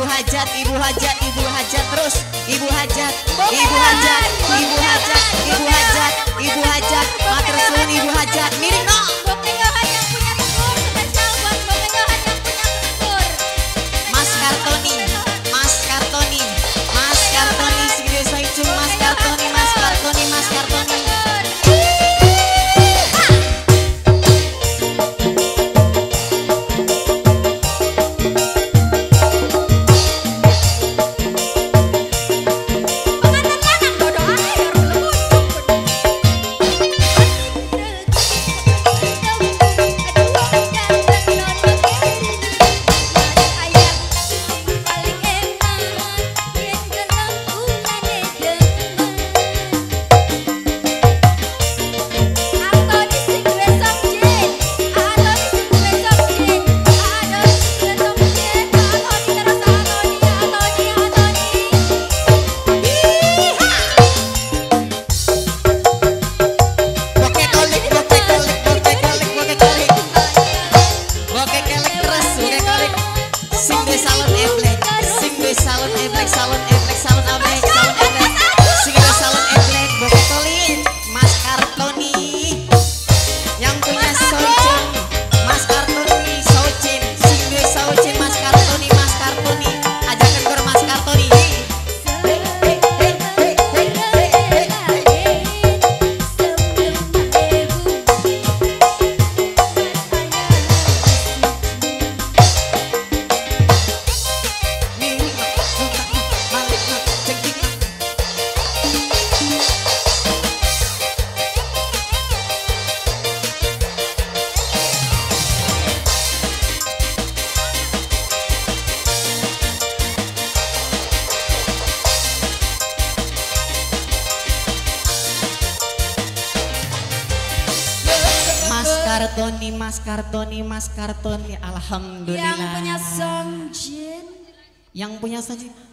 ibu hajat ibu hajat ibu hajat terus. Ibu hajat ibu hajat ibu hajat ibu hajat. Ibu hajat. Mater ibu hajat. Miring no. Kartoni, Mas Kartoni, Mas Kartoni. Alhamdulillah. Yang punya Songjin. Yang punya Songjin.